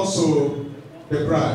also the bride.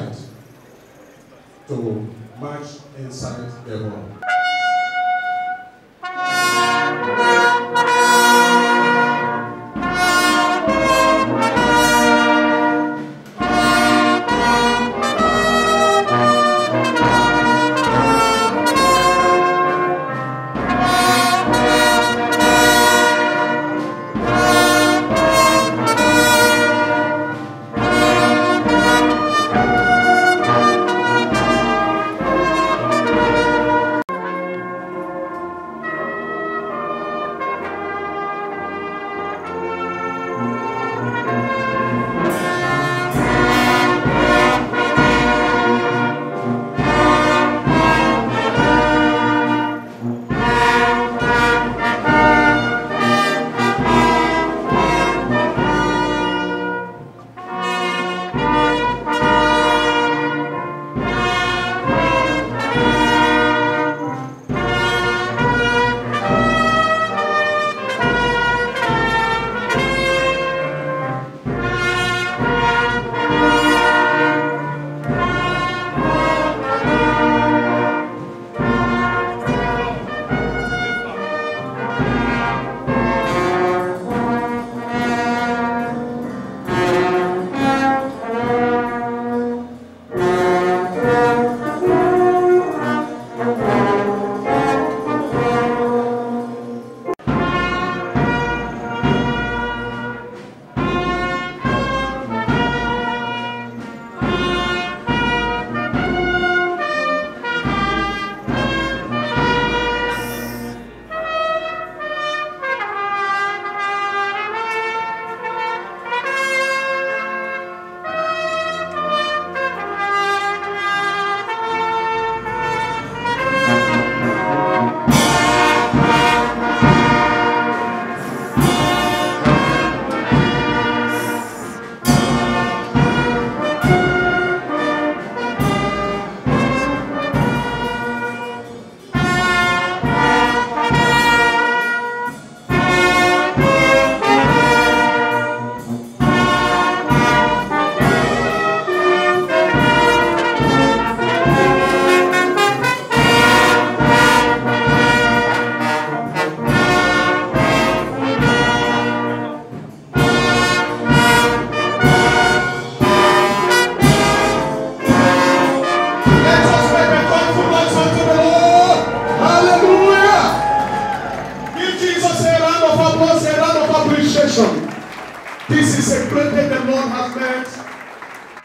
God has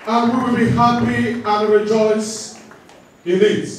and we will be happy and rejoice in it.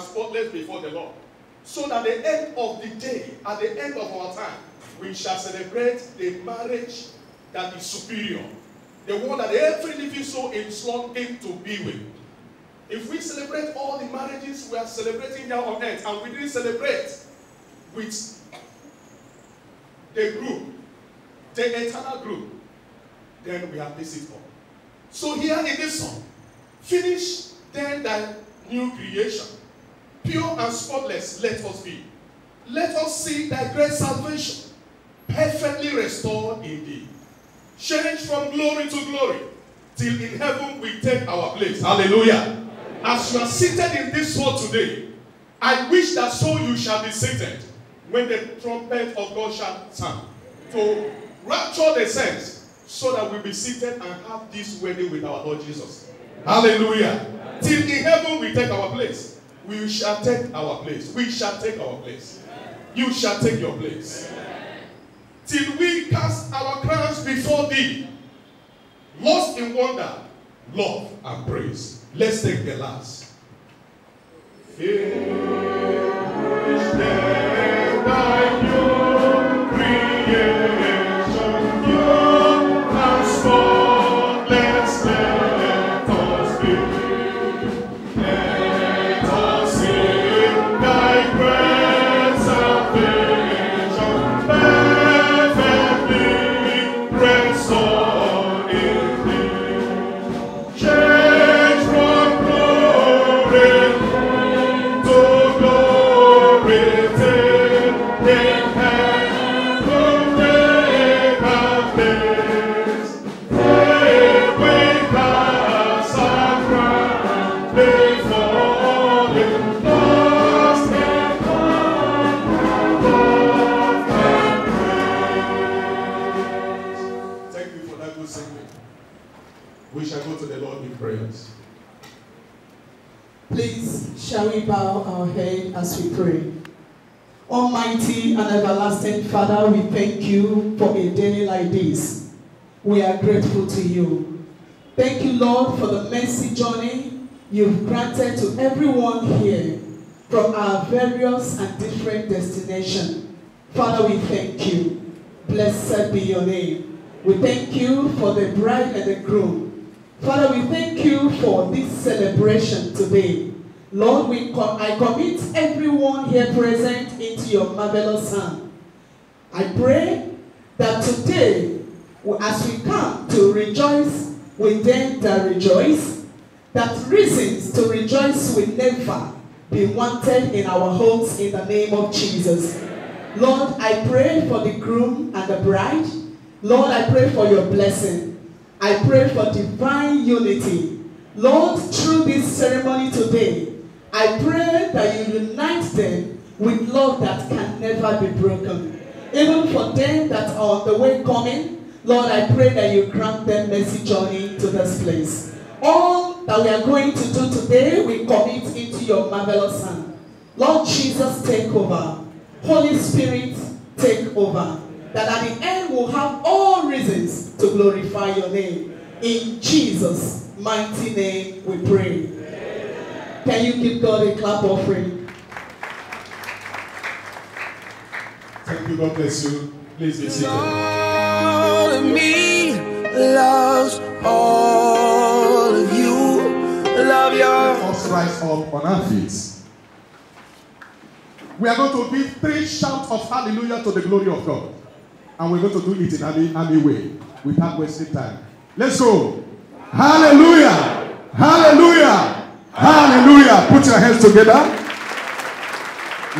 And spotless before the Lord. So that at the end of the day, at the end of our time, we shall celebrate the marriage that is superior. The one that every living soul is longing to be with. If we celebrate all the marriages we are celebrating here on earth and we didn't celebrate with the group, the eternal group, then we have missed it all. So here in this song, finish then thy new creation, pure and spotless let us be. Let us see thy great salvation, perfectly restored in thee. Change from glory to glory, till in heaven we take our place. Hallelujah. As you are seated in this world today, I wish that so you shall be seated when the trumpet of God shall sound. To rapture the saints, so that we'll be seated and have this wedding with our Lord Jesus. Hallelujah. Till in heaven we take our place. We shall take our place. We shall take our place. You shall take your place. Till we cast our crowns before thee. Lost in wonder, love, and praise. Let's take the last. Finish Please, shall we bow our head as we pray? Almighty and everlasting Father, we thank you for a day like this. We are grateful to you. Thank you, Lord, for the mercy journey you've granted to everyone here from our various and different destinations. Father, we thank you. Blessed be your name. We thank you for the bride and the groom. Father, we thank you for this celebration today. Lord, we com- I commit everyone here present into your marvelous hand. I pray that today, as we come to rejoice with them that rejoice, that reasons to rejoice will never be wanted in our homes in the name of Jesus. Lord, I pray for the groom and the bride. Lord, I pray for your blessing. I pray for divine unity. Lord, through this ceremony today, I pray that you unite them with love that can never be broken. Even for them that are on the way coming, Lord, I pray that you grant them mercy journey to this place. All that we are going to do today, we commit into your marvelous hand. Lord Jesus, take over. Holy Spirit, take over. That at the end we'll have all reasons to glorify your name. In Jesus' mighty name we pray. Can you give God a clap offering? Thank you. God bless you. Please be seated. all of me loves all of you. Love your Let's rise up on our feet. We are going to give three shouts of hallelujah to the glory of God. And we're going to do it in any, any way without wasting time. Let's go. Hallelujah. Hallelujah. Hallelujah. Put your hands together.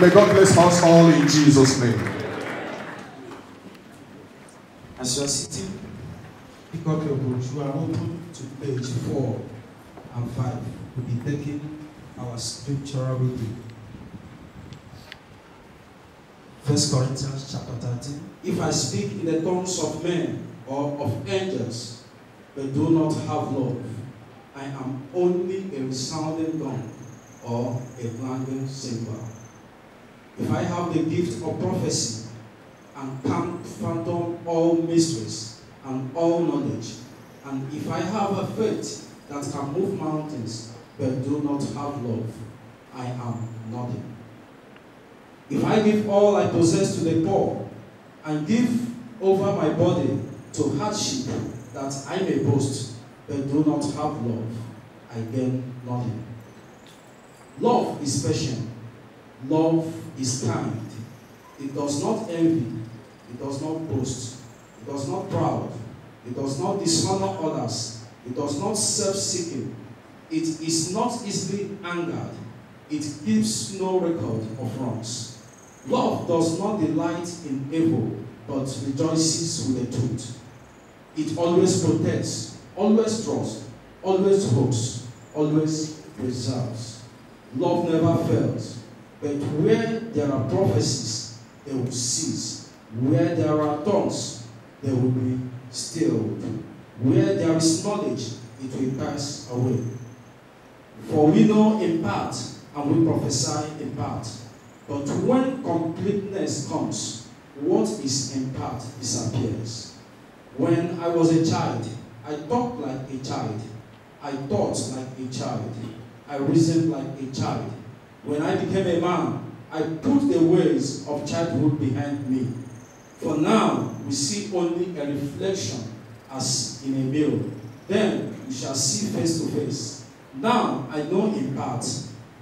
May God bless us all in Jesus' name. As you are sitting, pick up your book. You are open to page 4 and 5. We'll be taking our scriptural reading. 1 Corinthians chapter 13. If I speak in the tongues of men or of angels, but do not have love, I am only a resounding gong or a clanging cymbal. If I have the gift of prophecy and can fathom all mysteries and all knowledge, And if I have a faith that can move mountains, but do not have love, I am nothing. If I give all I possess to the poor and give over my body to hardship that I may boast, but do not have love, I gain nothing. Love is patient. Love is kind. It does not envy. It does not boast. It does not proud. It does not dishonor others. It does not self-seeking. It is not easily angered. It keeps no record of wrongs. Love does not delight in evil, but rejoices with the truth. It always protects, always trusts, always hopes, always preserves. Love never fails. But where there are prophecies, they will cease. Where there are tongues, they will be stilled. Where there is knowledge, it will pass away. For we know in part, and we prophesy in part. But when completeness comes, what is in part disappears. When I was a child, I talked like a child. I thought like a child. I reasoned like a child. When I became a man, I put the ways of childhood behind me. For now, we see only a reflection as in a mirror. Then we shall see face to face. Now I know in part,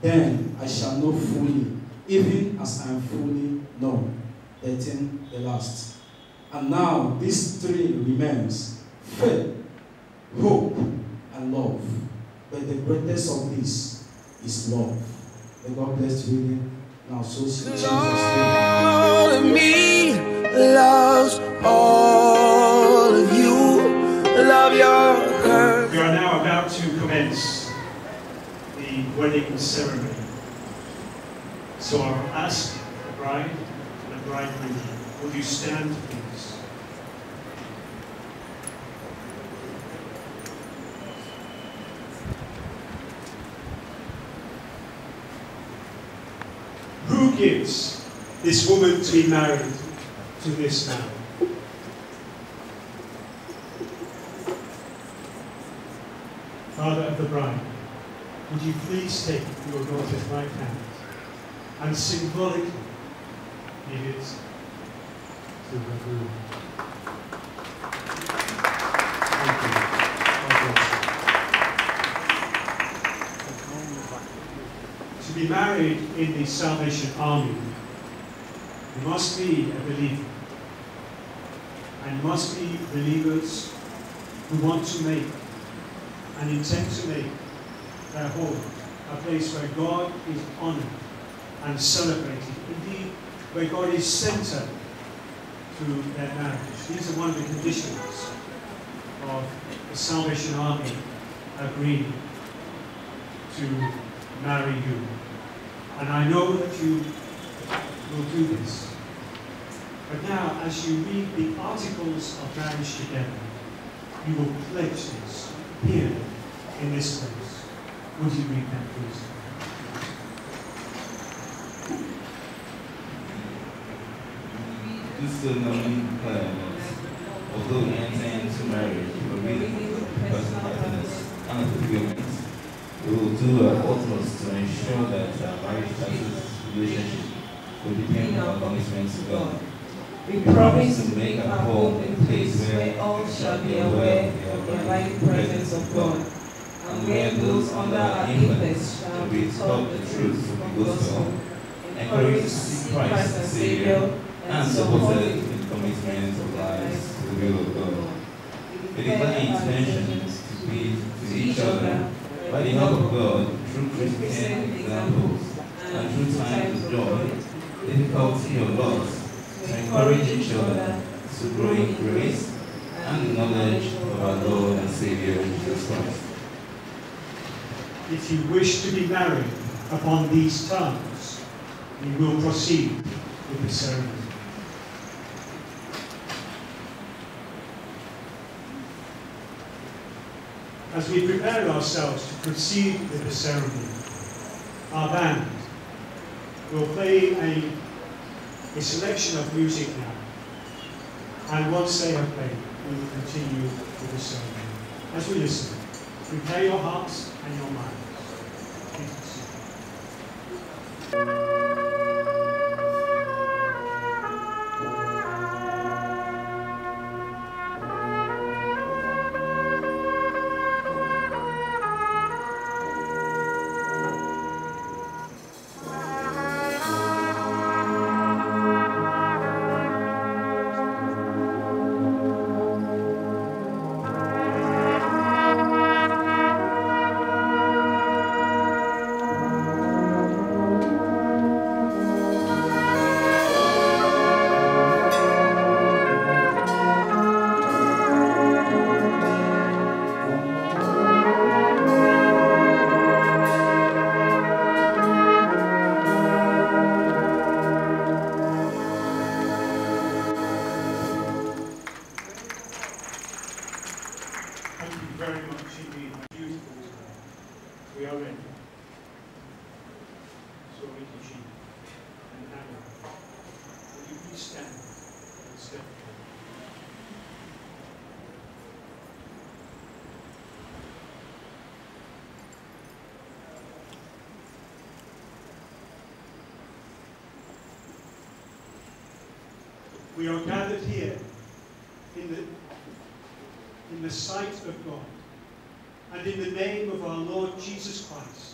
then I shall know fully, even as I am fully known. 13, the last. And now these three remains faith, hope, and love. But the greatest of these is love. May God bless the reading. Now, so in Jesus' name. all of me loves all of you. Love your curve. We are now about to commence the wedding ceremony. So I'll ask the bride and the bridegroom, would you stand please? Who gives this woman to be married to this man? Father of the bride, would you please take your daughter's right hand and symbolically give it to the groom? Thank you. God bless you. To be married in the Salvation Army, you must be a believer. And must be believers who want to make and intend to make their home a place where God is honored and celebrated. Indeed, where God is centered through their marriage. These are one of the conditions of the Salvation Army agreeing to marry you. And I know that you will do this. But now, as you read the articles of marriage together, you will pledge this here in this place. Would you read that, please? This solemnly declares, although we enter into marriage for reasons of personal happiness and fulfillment, we will do our utmost to ensure that our marriage status relationship will depend on our commitment to God. We promise to make our home a place where all shall be aware of the abiding presence of God, and where those under our influence shall be taught the truth of the gospel, encouraged to seek Christ as Savior, and supported in commitment of lives to the will of God. We declare intentions to be to each other by the help of God through Christian examples and through times of joy, difficulty or loss, to encourage each other to grow in grace and knowledge of our Lord and Savior Jesus Christ. If you wish to be married upon these terms, we will proceed with the ceremony. As we prepare ourselves to proceed with the ceremony, our band will play a, a selection of music now. And once they have played, we will continue with the ceremony. As we listen, prepare your hearts and your minds. And will you please stand and step forward? We are gathered here in the in the sight of God and in the name of our Lord Jesus Christ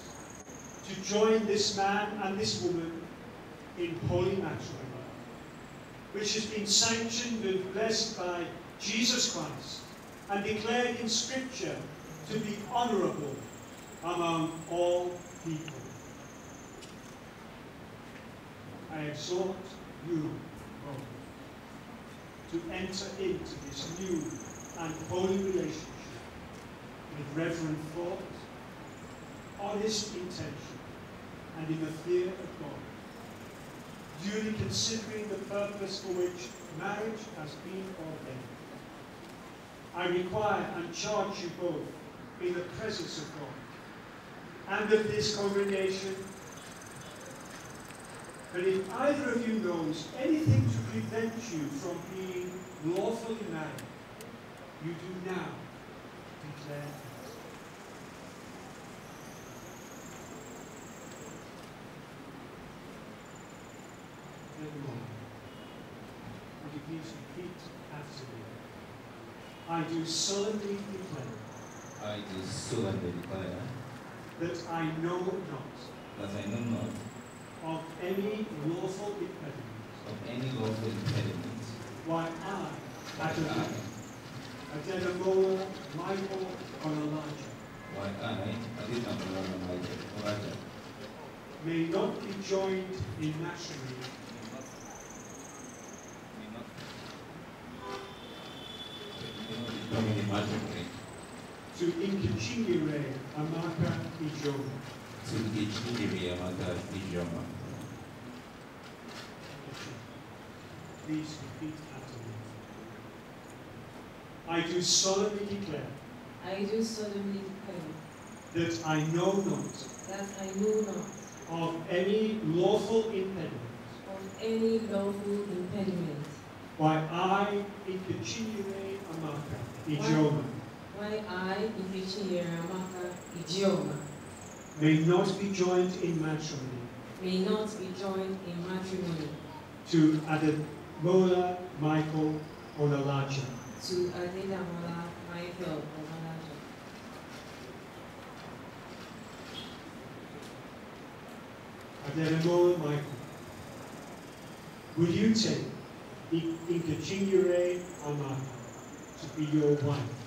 to join this man and this woman in holy matrimony, which has been sanctioned and blessed by Jesus Christ and declared in Scripture to be honourable among all people. I exhort you both to enter into this new and holy relationship with reverent thought, honest intention, and in the fear of God, duly considering the purpose for which marriage has been ordained. I require and charge you both in the presence of God and of this congregation that if either of you knows anything to prevent you from being lawfully married, you do now declare it. Everyone, would you repeat after me? I do solemnly declare I do solemnly declare that I know not that I know not of any lawful impediment of any lawful impediment why I, I, Adedamola, Michael, or Elijah, why I, Adedamola Elijah, may not be joined in matrimony to Nkechinyere Amaka Ijeoma. to Ichindiri Amaka Ijeoma. Please repeat after me. I do solemnly declare I do solemnly declare that I know not that I know not of any lawful impediment of any lawful impediment why I, Nkechinyere Amaka Ijeoma, may not be joined in matrimony may not be joined in matrimony to Ademola, Michael, or Elijah. to Adedamola Michael Onalaja. Ademola, Michael. Will you take Nkechinyere Amaka to be your wife?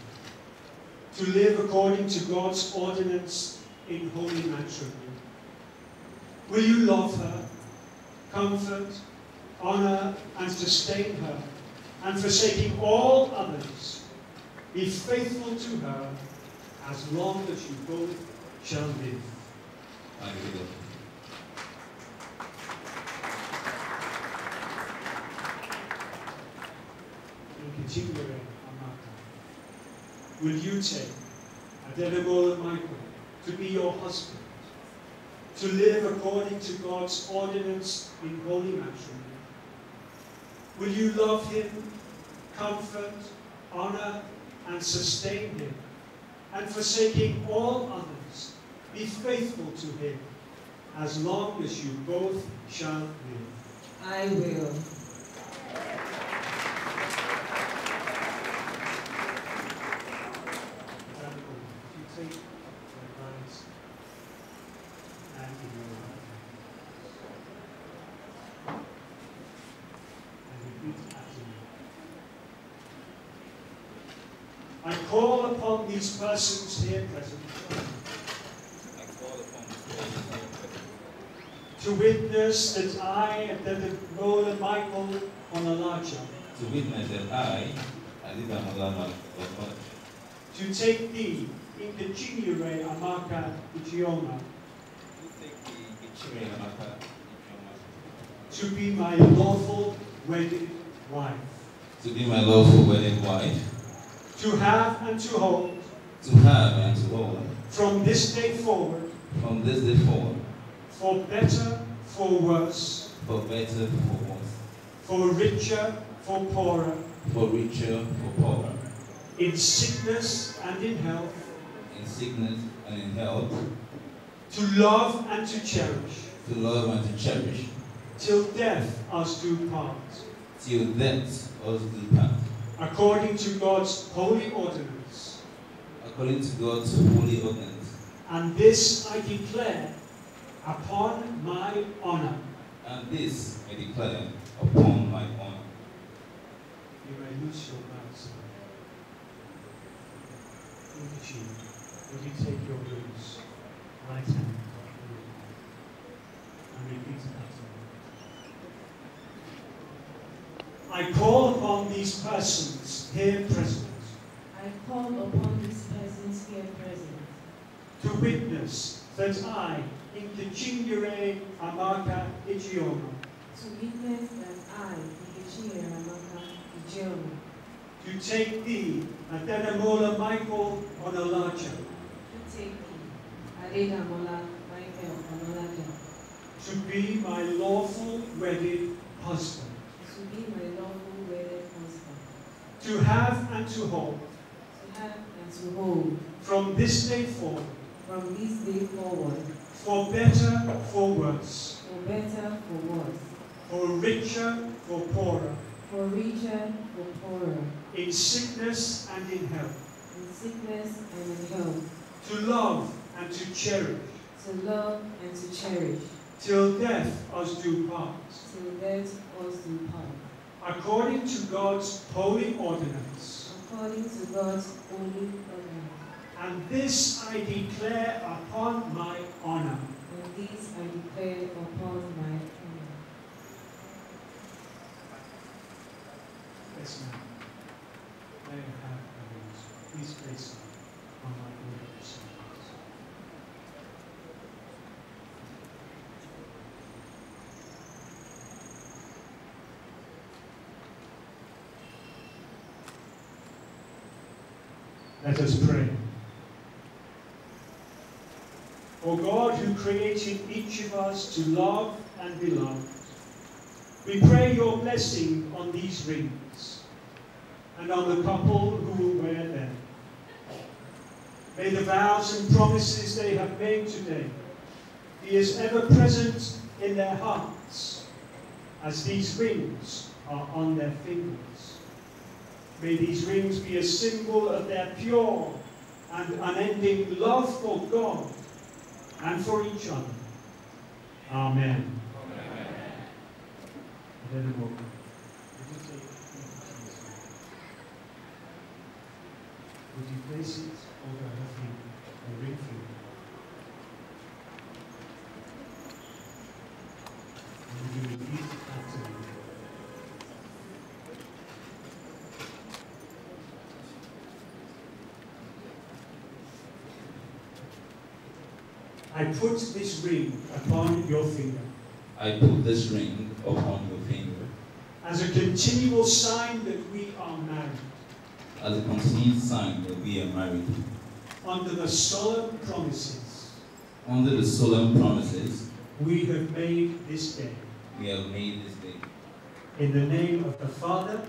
To live according to God's ordinance in holy matrimony? Will you love her, comfort, honor, and sustain her, and forsaking all others, be faithful to her as long as you both shall live? I will. Will you take Adenabol and Michael to be your husband, to live according to God's ordinance in holy matrimony? Will you love him, comfort, honor, and sustain him and forsaking all others, be faithful to him, as long as you both shall live. I will. Radical, if you take your hands and in your right hand, and repeat after me. I call upon these persons here present. I call upon the presence of to witness that I, and the Brother Michael Onalaja, to witness that I, Malama of to take thee in the Chinyere Amaka Ijeoma, to take the Ichire Amaka to be my lawful wedded wife, to be my lawful wedded wife, to have and to hold. To have and to hold. From this day forward, from this day forward, for better, for worse, for better, for worse, for richer, for poorer, for richer, for poorer, in sickness and in health, in sickness and in health, to love and to cherish, to love and to cherish, till death us do part, till death us do part, according to God's holy ordinance. according to God's holy ordinance. And this I declare upon my honor. And this I declare upon my honor. You may loose your bands. Indici, would you take your loose right hand and repeat after me. I call upon these persons here present I call upon these persons here present to witness that I, in the Chingere Amaka Ijeoma, to witness that I, Nkechi Ramaka Ijeoma, to take thee, Adedamola Michael Onalaja, to take thee, Adedamola Michael Onalaja, to be my lawful wedded husband, be my lawful wedded husband, to have and to hold. To have and to hold from this day forward, from this day forward, for better, for worse, for better, for worse, for richer, for poorer, for richer, for poorer, in sickness and in health, in sickness and in health, to love and to cherish, to love and to cherish, till death us do part, till death us do part, according to God's holy ordinance. according to God's holy ordinance. And this I declare upon my honor. And this I declare upon my honor. Yes, ma'am. May I have the? Please place on my Let us pray. O God, who created each of us to love and be loved, we pray your blessing on these rings and on the couple who will wear them. May the vows and promises they have made today be as ever present in their hearts as these rings are on their fingers. May these rings be a symbol of their pure and unending love for God and for each other. Amen. We'll- would you? Place it over her finger, her ring finger? And would you repeat after me? I put this ring upon your finger I put this ring upon your finger as a continual sign that we are married as a continued sign that we are married. under the solemn promises Under the solemn promises we have made this day. we have made this day. In the name of the Father,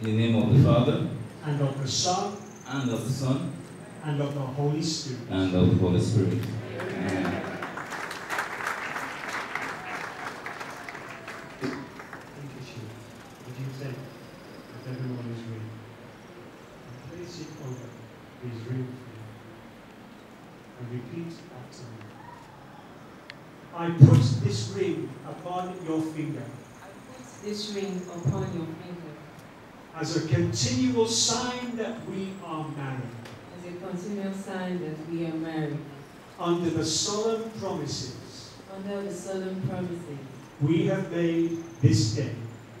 In the name of the Father, and of the Son, and of the Son, and of the Holy Spirit. and of the Holy Spirit. Amen. Thank you, Chief. Would you take that everyone is ready? And place it over his ring for you. And repeat after me. I put this ring upon your finger I put this ring upon your finger as a continual sign that we are married as a continual sign that we are married. Under the solemn promises Under the solemn promises we have made this day.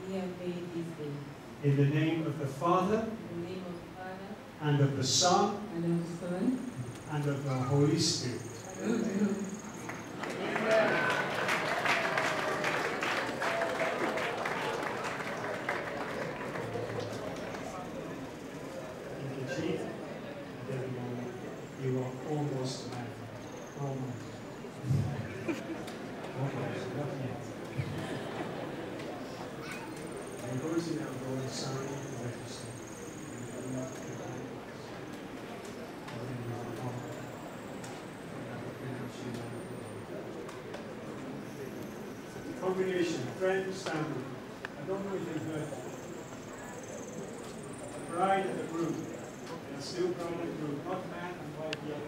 we have made this day. In the name of the Father, In the name of the Father, and of the Son, and of the Son, and of the Holy Spirit. and of the Holy Thank you, Chief. And everyone, you are almost married. Almost. Almost, not yet. We're going to now go and sign the register. Congregation, friends, family, I don't know if you've heard that. The bride and the groom, they are still bride and groom, not man and wife yet.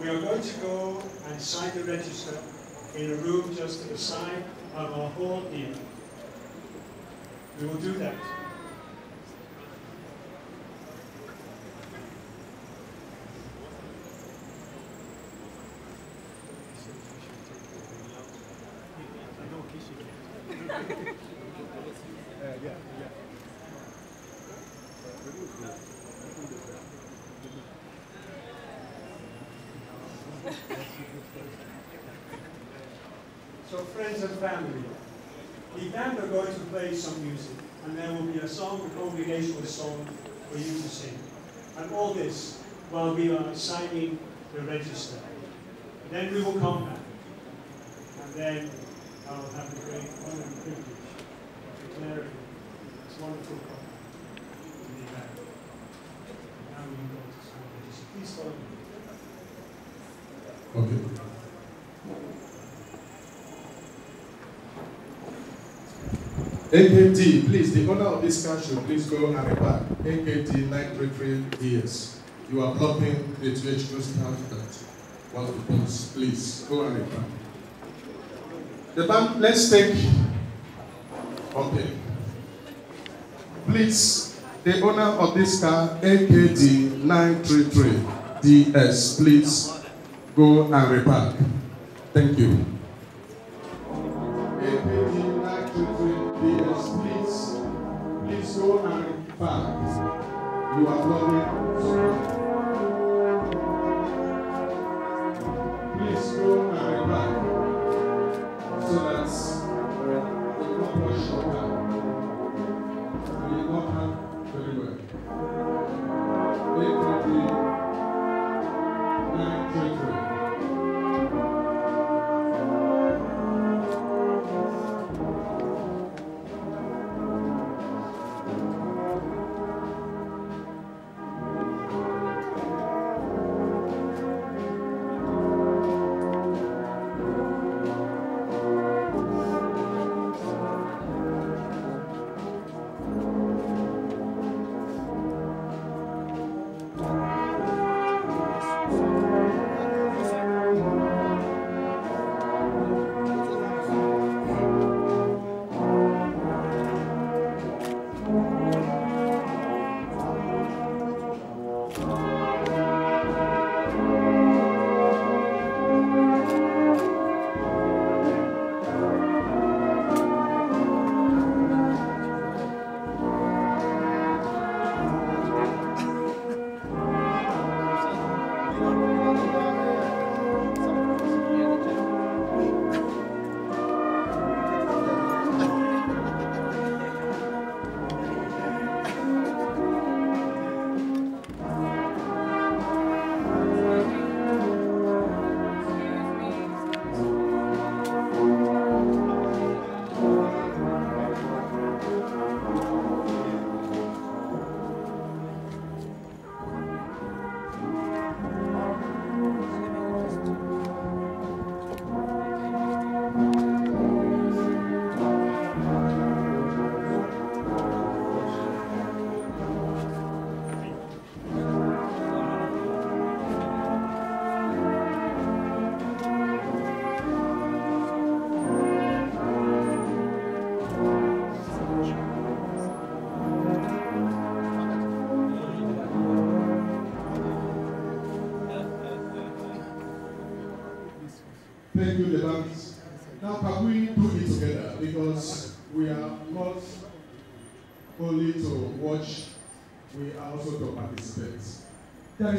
We are going to go and sign the register in a room just to the side of our hall here. We will do that. So friends and family, the band are going to play some music, and there will be a song, a congregational song for you to sing. And all this while we are signing the register. Then we will come back, and then I'll have the great honor and privilege of declaring this wonderful AKT, please, the owner of this car should please go and repair. AKT 933 years. You are blocking the THQ staff that wants to pass. Please, go and repair. The band, let's take. Okay. Please, the owner of this car, AKT 933 DS, please go and repair. Thank you.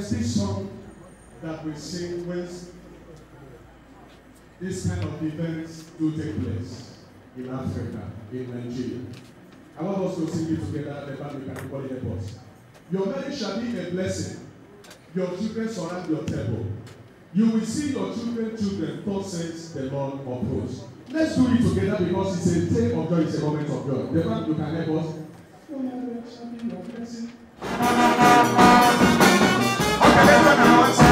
This song that we sing when this kind of events do take place in Africa, in Nigeria. I want us to sing it together, the band, can everybody help us. Your marriage shall be a blessing. Your children surround your table. You will see your children, children, thus says the Lord of hosts. Let's do it together because it's a day of joy, it's a moment of joy. The man, you can help us. Your marriage shall be your blessing. Okay, let's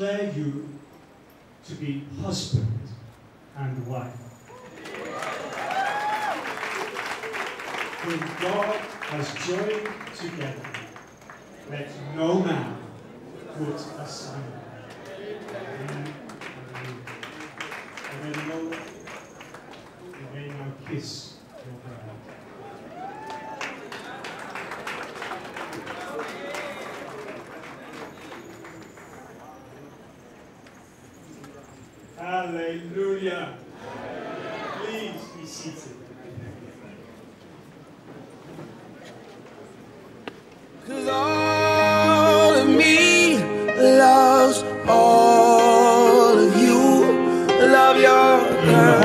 declare you to be husband and wife. Whom God has joined together, let no man put asunder. Amen.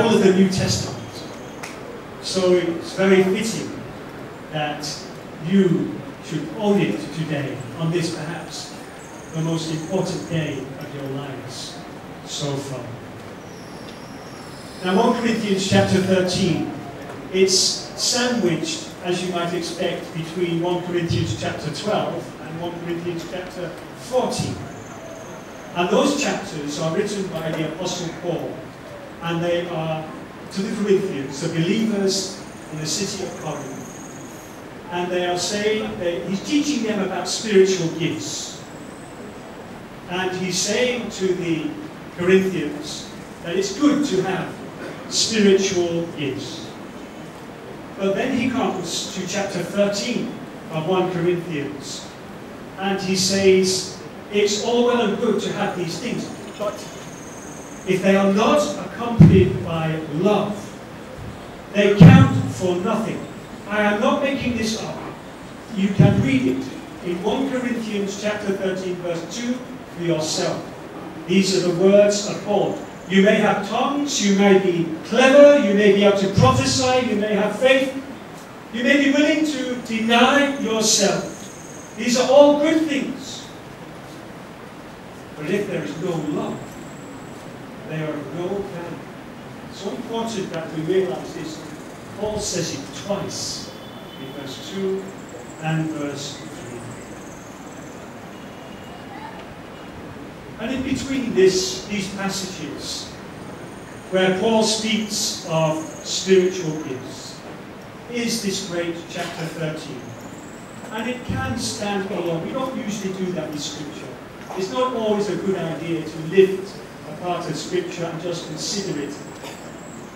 Whole of the New Testament. So it's very fitting that you should own it today, on this perhaps the most important day of your lives so far. Now 1 Corinthians chapter 13, it's sandwiched, as you might expect, between 1 Corinthians chapter 12 and 1 Corinthians chapter 14. And those chapters are written by the Apostle Paul, and they are to the Corinthians, the believers in the city of Corinth. And they are saying, he's teaching them about spiritual gifts. And he's saying to the Corinthians that it's good to have spiritual gifts. But then he comes to chapter 13 of 1 Corinthians, and he says, it's all well and good to have these things, but if they are not accompanied by love, they count for nothing. I am not making this up. You can read it in 1 Corinthians chapter 13, verse 2 for yourself. These are the words of Paul. You may have tongues, you may be clever, you may be able to prophesy, you may have faith, you may be willing to deny yourself. These are all good things. But if there is no love, they are of no. It's so important that we realize this. Paul says it twice in verse 2 and verse 3. And in between this, these passages, where Paul speaks of spiritual gifts, is this great chapter 13. And it can stand alone. We don't usually do that with Scripture. It's not always a good idea to lift part of Scripture and just consider it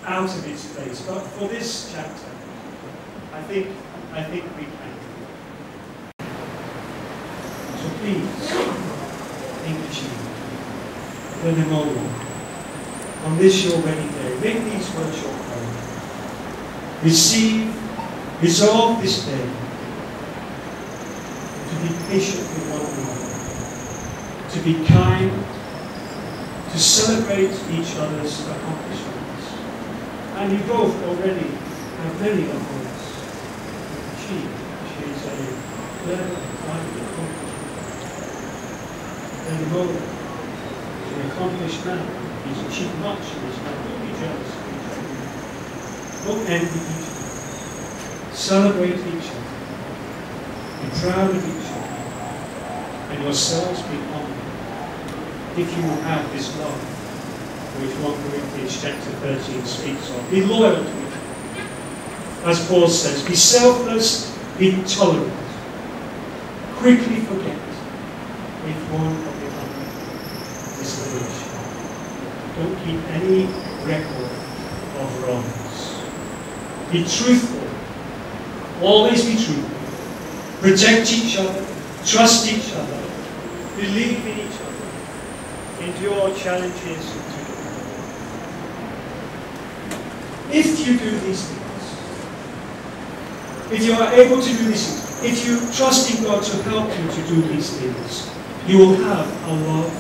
out of its place. But for this chapter, I think, I think we can. So please, the moment, on this your wedding day, make these words your own. Receive, resolve this day to be patient with one another, to be kind, to celebrate each other's accomplishments. And you both already have many of those. She, she is a clever, highly accomplished. And Mo, an accomplished man. He's achieved much in his life. Don't be jealous of each other. Don't envy each other. Celebrate each other. Be proud of each other. And yourselves be honored. If you have this love, which 1 Corinthians chapter 13 speaks of. Be loyal to each other. As Paul says, be selfless, be tolerant. Quickly forget if one of the other is foolish. Don't keep any record of wrongs. Be truthful. Always be truthful. Protect each other. Trust each other. Believe in each Endure challenges. If you do these things, if you are able to do these things, if you trust in God to help you to do these things, you will have a love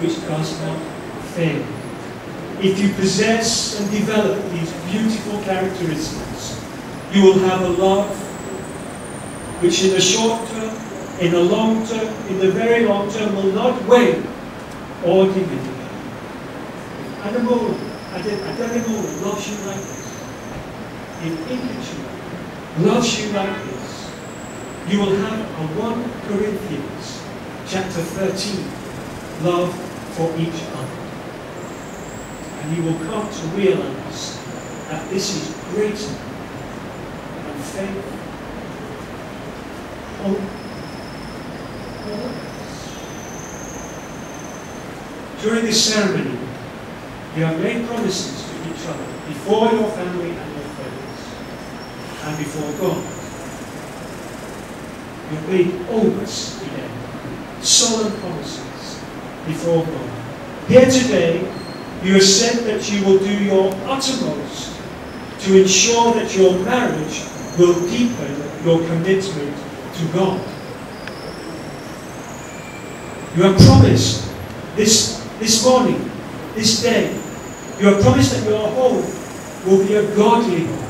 which does not fail. If you possess and develop these beautiful characteristics, you will have a love which in the short term, in the long term, in the very long term will not wane or diminish. Adamola, Adamola loves you like this. In English, loves you like this. You will have a 1 Corinthians chapter 13 love for each other. And you will come to realize that this is greater than faith, hope, or else. During this ceremony, you have made promises to each other before your family and your friends and before God. You have made oaths today, solemn promises before God. Here today, you have said that you will do your uttermost to ensure that your marriage will deepen your commitment to God. You have promised this, this morning, this day, you have promised that your home will be a godly home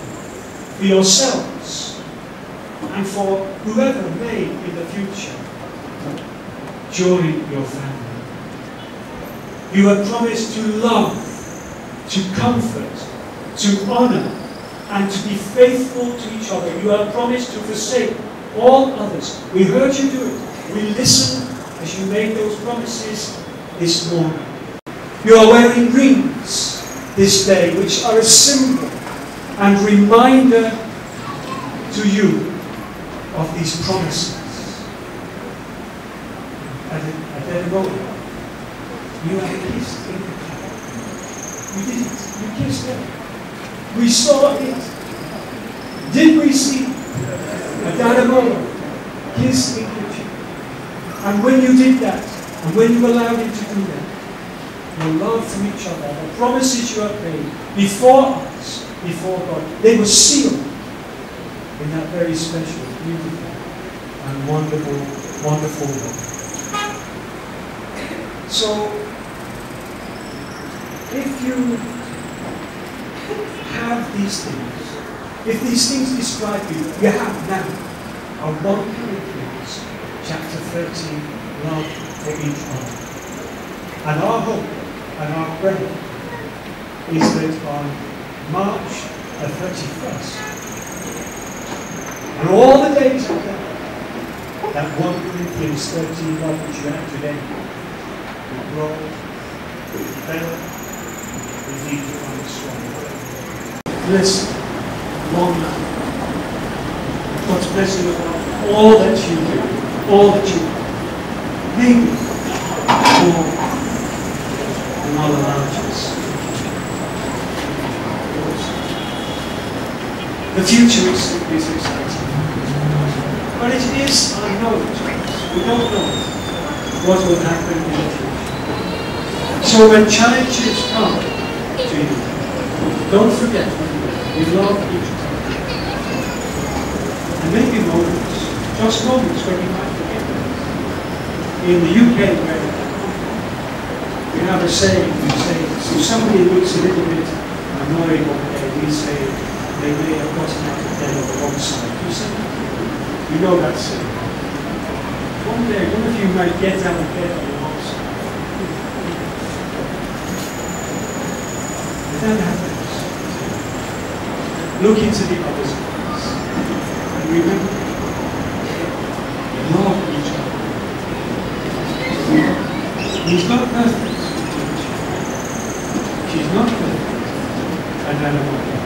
for yourselves and for whoever may in the future join your family. You have promised to love, to comfort, to honor, and to be faithful to each other. You have promised to forsake all others. We heard you do it. We listened as you made those promises this morning. You are wearing rings this day, which are a symbol and reminder to you of these promises. At the, at the moment, you have kissed in the You did it. You kissed them. We saw it. Did we see a Dadamola kiss in the And when you did that, and when you allowed him to do that, your love for each other, the promises you have made before us, before God, they were sealed in that very special, beautiful, and wonderful, wonderful way. So, if you have these things, if these things describe you, you have now. A 1 Corinthians chapter 13 love for each other. And our hope and our prayer is that on March the 31st, and all the days after that, that 1 Corinthians 13 love which you have today will grow, will develop, will lead you on a strong. Listen, long life. God's blessing upon all that you do, all that you do. Than all the largest. The future is, is exciting. But it is unknown. We don't know what will happen in the future. So when challenges come to you, don't forget we love each other. And maybe moments, just moments where we might. In the UK, where we have a saying, we say, if somebody looks a little bit annoyed one day, we say, they may have gotten out of bed on the wrong side. You say? You know that saying. One day, one of you might get out of bed on the wrong side. If that happens, look into the other's eyes and remember, love each other. He's not perfect. She's not perfect. And don't want that.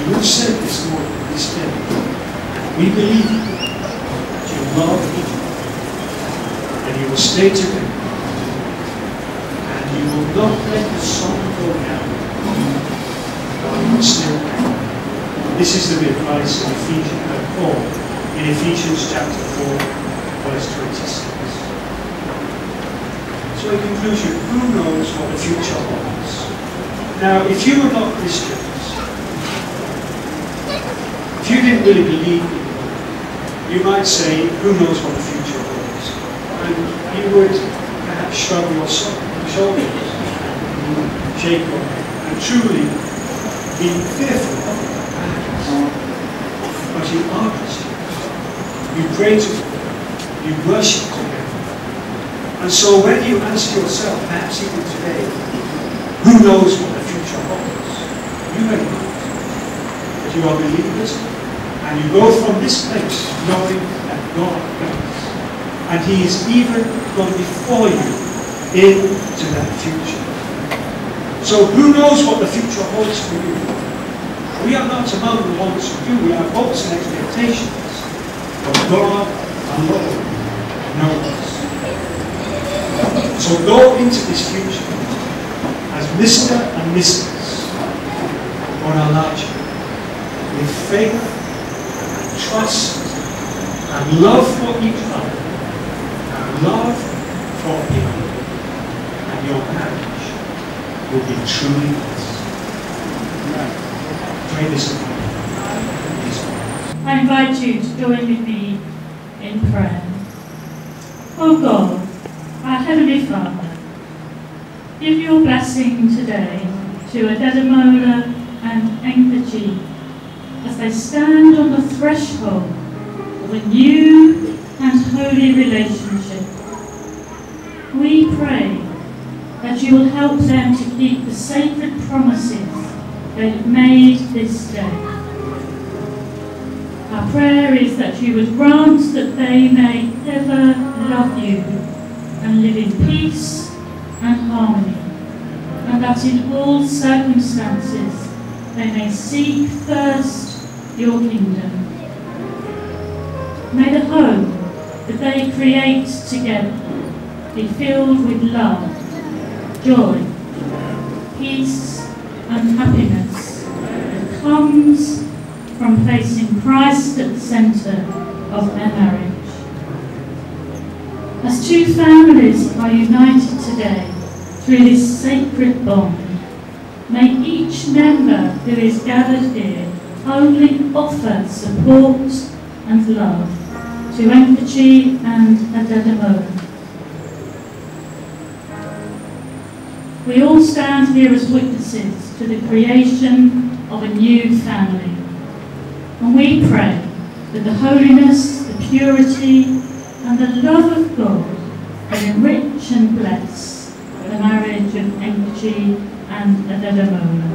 You have said this morning, this day, we believe that you love other and you will stay together and you will not let the sun go down while you still. This is the advice of Ephesians, uh, Paul in Ephesians chapter 4, verse 26. So in conclusion, who knows what the future holds? Now, if you were not Christians, if you didn't really believe in God, you might say, who knows what the future holds? And you would perhaps shrug your shoulders. Jacob and truly be fearful of God. but you honors him. You pray to him. You worship him. And so when you ask yourself, perhaps even today, who knows what the future holds? You may not. But you are believers and you go from this place knowing that God. And he is even gone before you into that future. So who knows what the future holds for you? We are not among the ones who do. We have hopes and expectations. But God alone knows. So go into this future as Mr. and Mrs. Onalaja with faith and trust and love for each other and love for people. And your marriage will be truly blessed. Pray this. These. I invite you to join with me in prayer. Oh God, Heavenly Father, give your blessing today to Adedamola and Nkechi as they stand on the threshold of a new and holy relationship. We pray that you will help them to keep the sacred promises they've made this day. Our prayer is that you would grant that they may ever love you and live in peace and harmony, and that in all circumstances they may seek first your kingdom. May the home that they create together be filled with love, joy, peace, and happiness that comes from placing Christ at the centre of their marriage. As two families are united today through this sacred bond, may each member who is gathered here only offer support and love to Nkechi and Adedamola. We all stand here as witnesses to the creation of a new family. And we pray that the holiness, the purity, and the love of God will enrich and bless the marriage of Nkechi and Adedamola.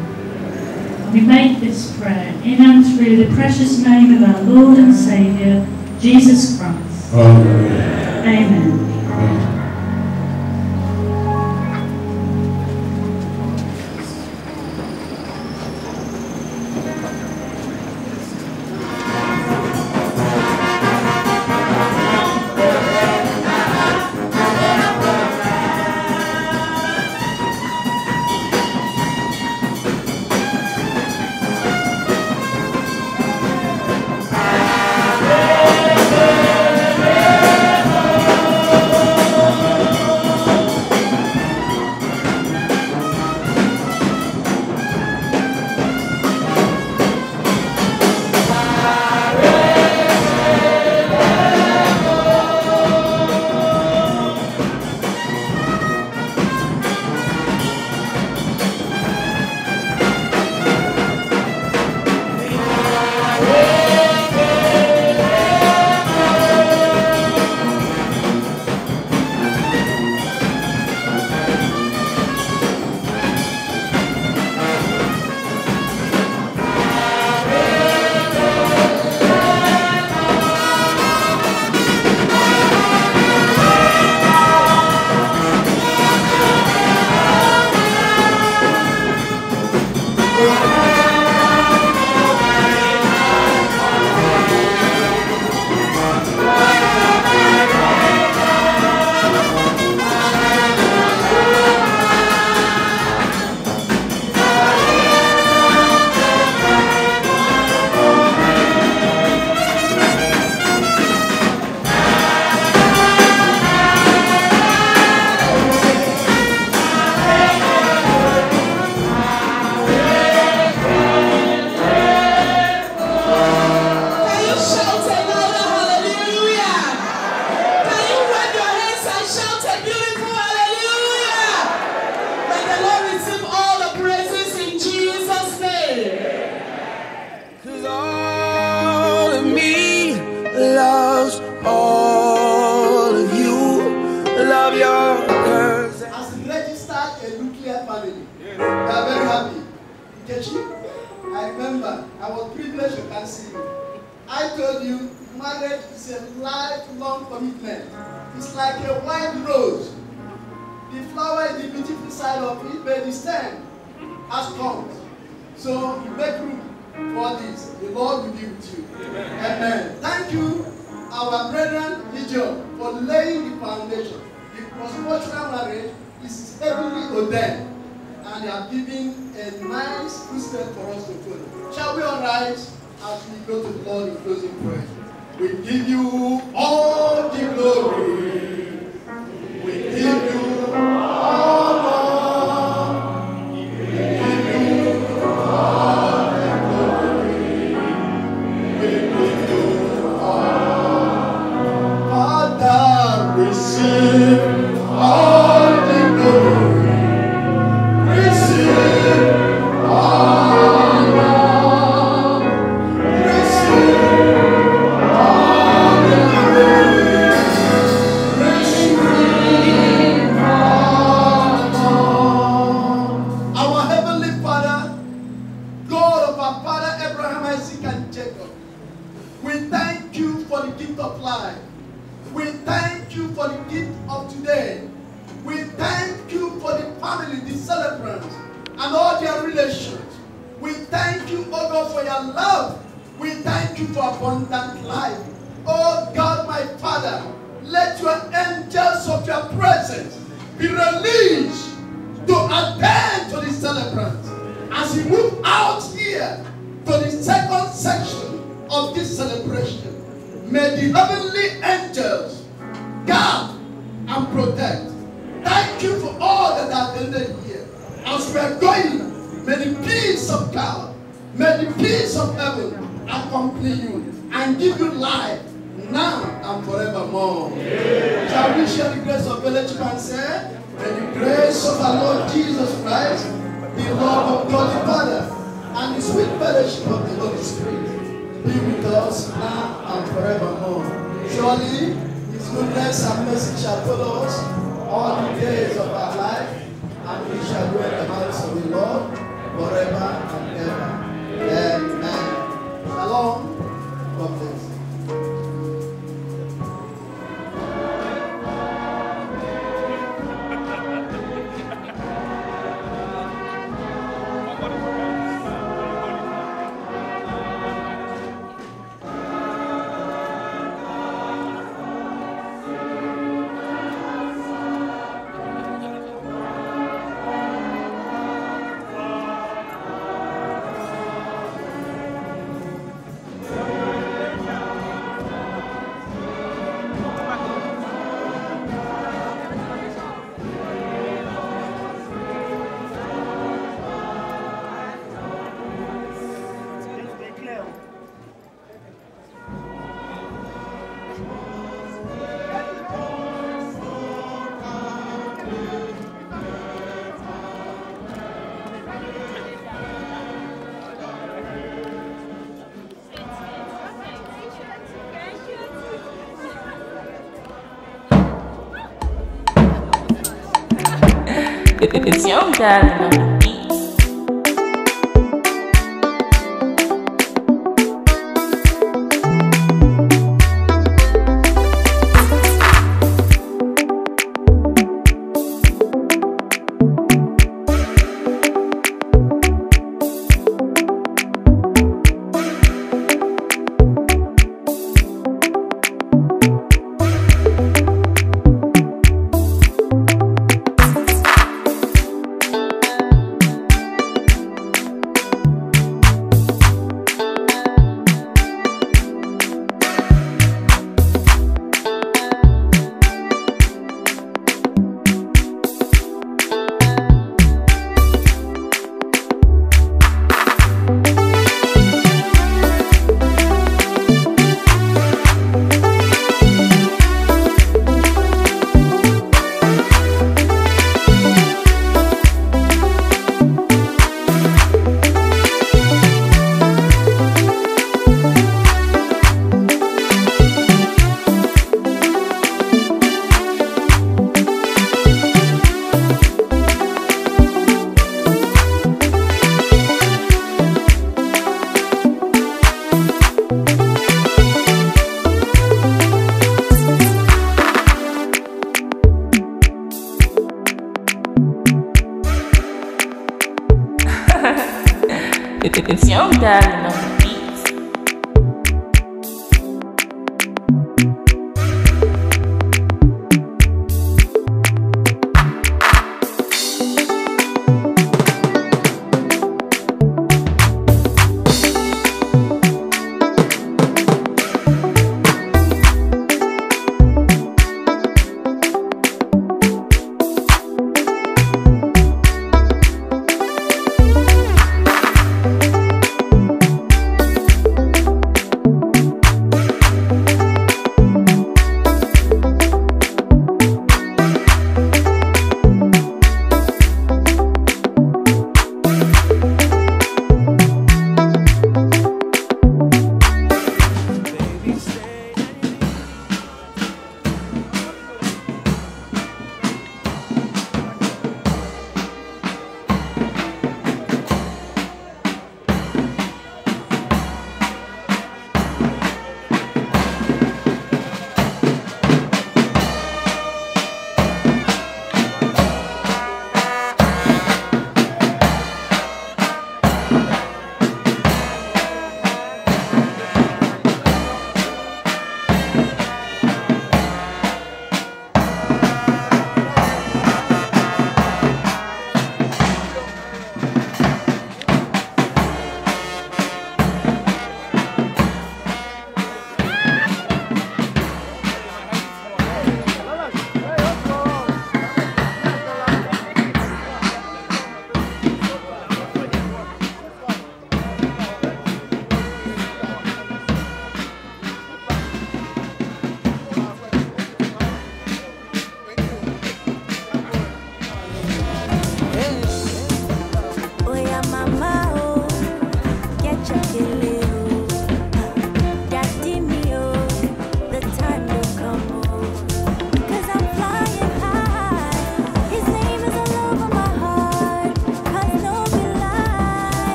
And we make this prayer in and through the precious name of our Lord and Saviour, Jesus Christ. Amen. Amen. Gift of life. We thank you for the gift of today. We thank you for the family, the celebrants, and all their relations. We thank you, oh God, for your love. We thank you for abundant life. Oh God, my Father, let your angels of your presence be released to attend to the celebrants as we move out here to the second section of this celebration. May the heavenly angels guard and protect. Thank you for all that are attended here. As we are going, may the peace of God, may the peace of heaven accompany you and give you life now and forevermore. Shall we share the grace of fellowship and say, May the grace of our Lord Jesus Christ, the love of God the Father, and the sweet fellowship of the Holy Spirit be with us now and forevermore. Surely His goodness and mercy shall follow us all the days of our life, and we shall dwell in the house of the Lord forever and ever. Amen. Shalom. It's young darling